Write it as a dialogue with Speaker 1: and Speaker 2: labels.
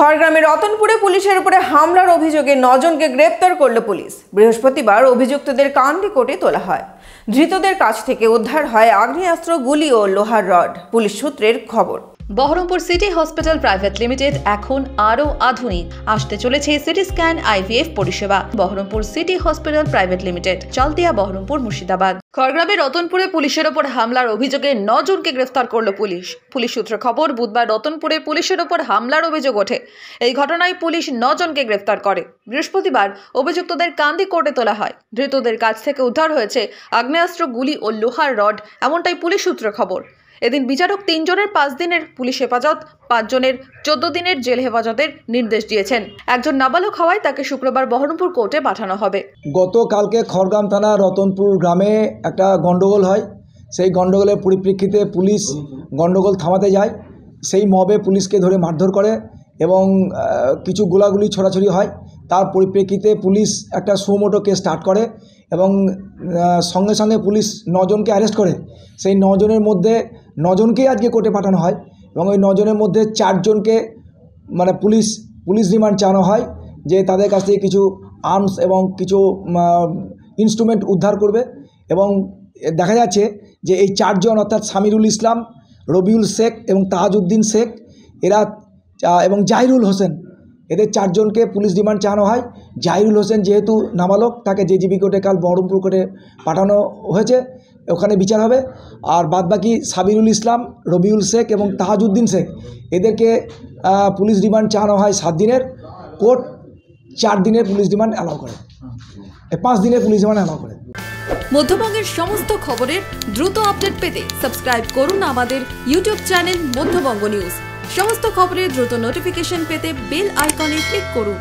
Speaker 1: খড়গ্রামের রতনপুরে পুলিশের উপরে হামলার অভিযোগে নজনকে গ্রেপ্তার করল পুলিশ। বৃহস্পতিবার অভিযুক্তদের কান্দি কোর্টে তোলা হয়। ধৃতদের কাছ থেকে উদ্ধার হয় আগ্নেয়াস্ত্র, গুলি ও লোহার রড। পুলিশ সূত্রের খবর।
Speaker 2: Baharampur city hospital private limited এখন আরও আধুনিক। আসতে চলেছে সিটি স্ক্যান আইভিএফ পরিষেবা। Baharampur city hospital private limited, Chaltia, Baharampur, Murshidabad. খড়গ্রামের রতনপুরে পুলিশের ওপর হামলার অভিযোগে নজনকে গ্রেফতার করল পুলিশ। পুলিশ সূত্রে খবর, বুধবার রতনপুরে পুলিশের ওপর হামলার অভিযোগ ওঠে। এই ঘটনায় পুলিশ নজনকে গ্রেফতার করে। বৃহস্পতিবার অভিযুক্তদের কান্দি কোর্টে তোলা হয়। ধৃতদের কাছ থেকে উদ্ধার হয়েছে আগ্নেয়াস্ত্র, গুলি ও লোহার রড, এমনটাই পুলিশ সূত্রে খবর। এদিন বিচারক তিনজনের পাঁচ দিনের পুলিশ হেফাজত, পাঁচজনের চোদ্দ দিনের জেল হেফাজতের নির্দেশ দিয়েছেন। একজন নাবালক হওয়ায় তাকে শুক্রবার বহরমপুর কোর্টে পাঠানো হবে।
Speaker 3: গতকালকে খড়গ্রাম থানা রতনপুর গ্রামে একটা গণ্ডগোল হয়। সেই গণ্ডগোলের পরিপ্রেক্ষিতে পুলিশ গণ্ডগোল থামাতে যায়। সেই মবে পুলিশকে ধরে মারধর করে এবং কিছু গোলাগুলি, ছড়াছড়ি হয়। তার পরিপ্রেক্ষিতে পুলিশ একটা সুমোটো কেস স্টার্ট করে এবং সঙ্গে সঙ্গে পুলিশ নজনকে অ্যারেস্ট করে। সেই নজনের মধ্যে, নজনকেই আজকে কোর্টে পাঠানো হয় এবং ওই নজনের মধ্যে চারজনকে মানে পুলিশ পুলিশ রিমান্ড চানো হয় যে তাদের কাছ থেকে কিছু আর্মস এবং কিছু ইনস্ট্রুমেন্ট উদ্ধার করবে এবং দেখা যাচ্ছে যে এই চারজন অর্থাৎ সামিরুল ইসলাম, রবিউল শেখ এবং তাজউদ্দিন শেখ, এরা এবং জাহিরুল হোসেন এদের চারজনকে পুলিশ রিমান্ড চানো হয়। জাহিরুল হোসেন যেহেতু নাবালক, তাকে জেজিবি কোর্টে কাল বহরমপুর কোর্টে পাঠানো হয়েছে। ওখানে বিচার হবে। আর বাদবাকি সাবিরুল ইসলাম, রবিউল শেখ এবং তাহাজউদ্দিন শেখ, এদেরকে পুলিশ রিমান্ড চানো হয় সাত দিনের। কোর্ট চার দিনের পুলিশ রিমান্ড অ্যালাউ করে। পাঁচ দিনের পুলিশ রিমান্ড অ্যালাউ করে।
Speaker 4: মধ্যবঙ্গের সমস্ত খবরের দ্রুত আপডেট পেতে সাবস্ক্রাইব করুন আমাদের ইউটিউব চ্যানেল মধ্যবঙ্গ নিউজ। সমস্ত খবরের দ্রুত নোটিফিকেশন পেতে বেল আইকনে ক্লিক করুন।